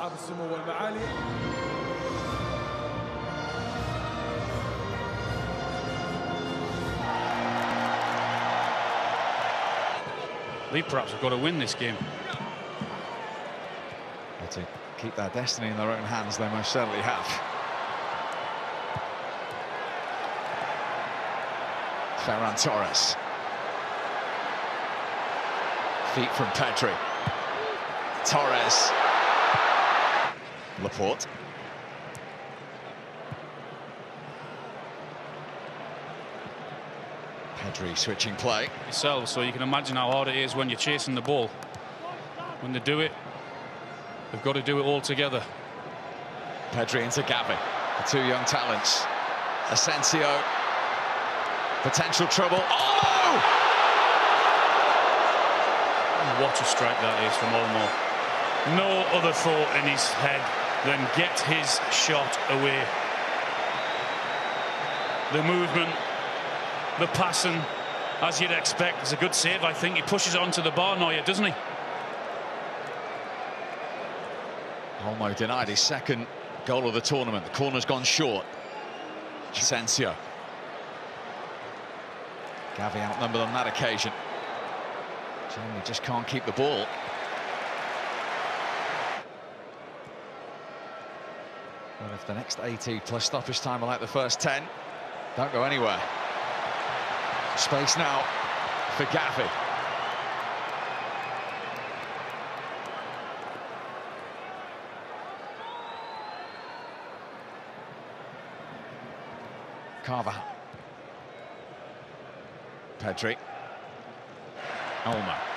أصحاب السمو والمعالي Lee perhaps have got to win this game. To keep their destiny in their own hands, they most certainly have. Ferran Torres. Feet from Pedri. Torres. Laporte. Pedri switching play. Yourselves, so you can imagine how hard it is when you're chasing the ball. When they do it, they've got to do it all together. Pedri into Gavi. The two young talents. Asensio. Potential trouble. Oh! What a strike that is from Olmo. No other thought in his head than get his shot away. The movement, the passing, as you'd expect. It's a good save, I think. He pushes onto the bar yet, doesn't he? Olmo denied his second goal of the tournament. The corner's gone short. Asensio. Gavi outnumbered on that occasion. Germany just can't keep the ball. If the next 80 plus stoppage time are like the first 10, don't go anywhere. Space now for Gavi. Carver. Pedri. Olmo.